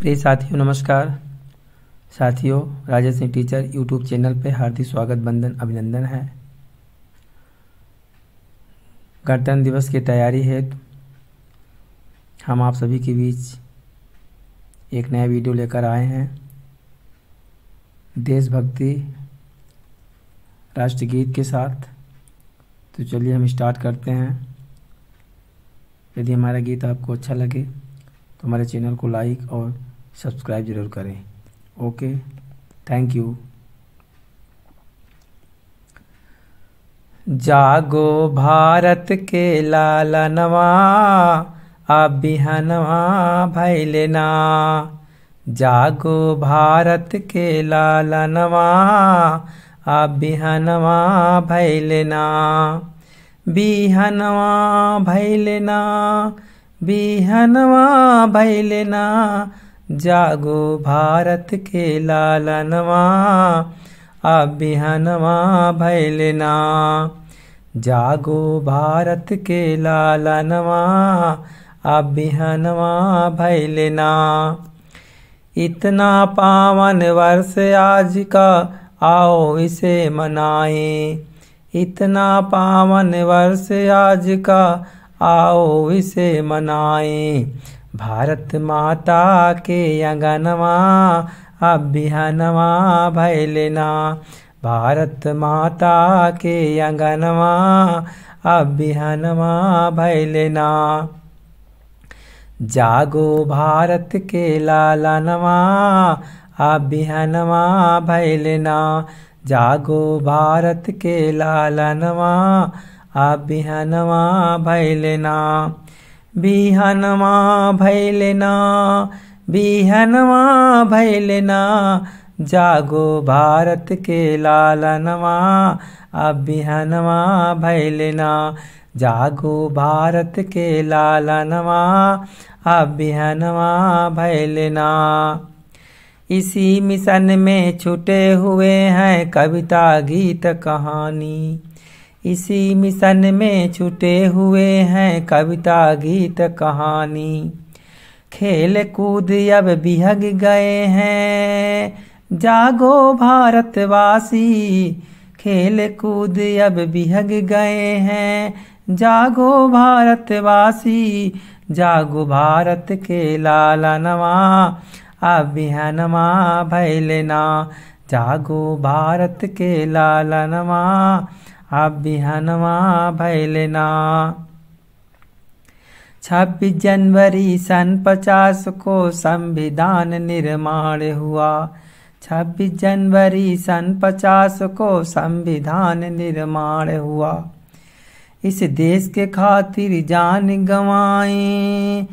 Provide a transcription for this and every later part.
प्रिय साथियों, नमस्कार। साथियों, Rajesh Singh teacher YouTube channel पे हार्दिक स्वागत बंदन अभिनंदन है। गणतंत्र दिवस की तैयारी है। हम आप सभी के बीच एक नया वीडियो लेकर आए हैं। देशभक्ति राष्ट्रगीत के साथ। तो चलिए हम स्टार्ट करते हैं। यदि हमारा गीत आपको अच्छा लगे तो हमारे चैनल को लाइक और सब्सक्राइब ज़रूर करें। Okay, thank you. जागो भारत के लालनवा अब बिहनवा भैलना जागो भारत के लालनवा अब बिहनवा भैलना बिहनवा भैलना बिहनवा भैलना जागो भारत के लालनवा अब बिहनवा भैलना। जागो भारत के लालनवा अब बिहनवा भैलना। इतना पावन वर्ष आज का, आओ इसे मनाए। इतना पावन वर्ष आज का, आओ इसे मनाए। भारत माता के अंगनवा अब बिहनवा भैलना। भारत माता के अंगनवा अब बिहनवा भैलना। जागो भारत के लालनवा अब बिहनवा भैलना। जागो भारत के लालनवा अब बिहनवा भैलना। बिहनवा भैलना बिहनवा भैलना, जागो भारत के लालनवा अब बिहनवा भैलना, जागो भारत के लालनवा अब बिहनवा भैलना। इसी मिशन में छुटे हुए हैं कविता गीत कहानी। इसी मिशन में छुटे हुए हैं कविता, गीत, कहानी। खेल कूद अब बिहग गए हैं। जागो भारतवासी, खेल कूद अब बिहग गए हैं। जागो भारतवासी, जागो भारत के लालनवा अब भैलना। जागो भारत के लालनवा अब बिहनवा भैलना। छब्बीस जनवरी सन पचास को संविधान निर्माण हुआ। छब्बीस जनवरी सन पचास को संविधान निर्माण हुआ। इस देश के खातिर जान गंवाए,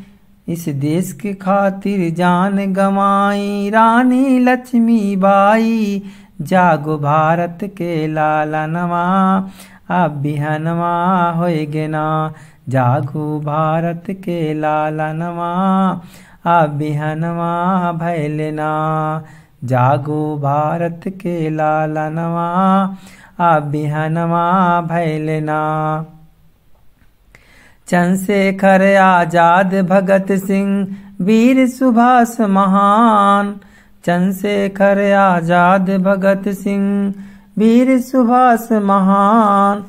इस देश के खातिर जान गंवाई रानी लक्ष्मी बाई जागो भारत के लालनवा अब बिहनवा हो गेना। जागो भारत के लालनवा अब बिहनवा भैलना। जागो भारत के लालनवा अब बिहनवा भैलना। चंद्रशेखर आज़ाद भगत सिंह, वीर सुभाष महान। चंद्रशेखर आज़ाद भगत सिंह, वीर सुभाष महान।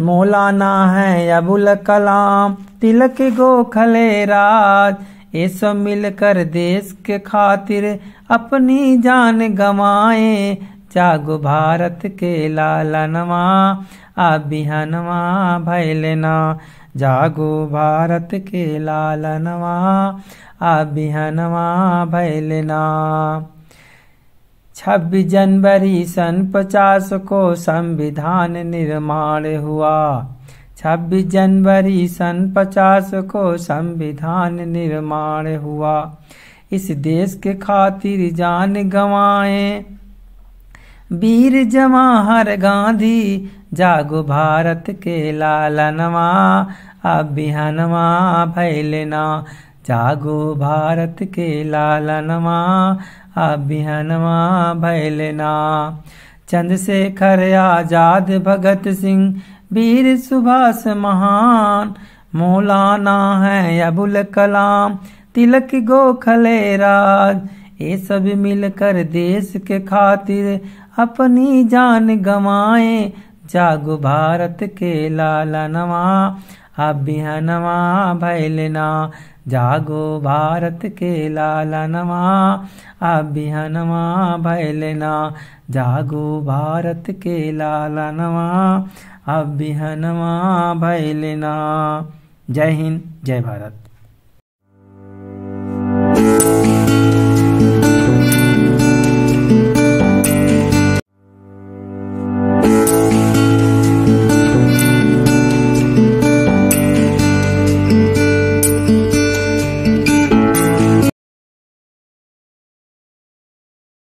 मौलाना है अबुल कलाम, तिलक गोखले राज। ये सब मिलकर देश के खातिर अपनी जान गंवाए। जागो भारत के लालनवा अब बिहनवा भैलना। जागो भारत के लालनवा अब बिहनवा भैलना छब्बीस जनवरी सन पचास को संविधान निर्माण हुआ। छब्बीस जनवरी सन पचास को संविधान निर्माण हुआ। इस देश के खातिर जान गंवाए। वीर जवाहर गांधी, जागो भारत के लालनवा अब भैलना जागो भारत के लालनवा अब भैलना चंद्रशेखर आज़ाद, भगत सिंह, वीर सुभाष महान, मौलाना है अबुल कलाम, तिलक गोखले राज ये सब मिलकर देश के खातिर अपनी जान गवाए। जागो भारत के लाला नवा अभिहनवा भैलना। जागो भारत के लाला नवा अभिहनवा भैलना। जागो भारत के लाला नवा अभिहनवा भैलना। जय हिंद, जय भारत।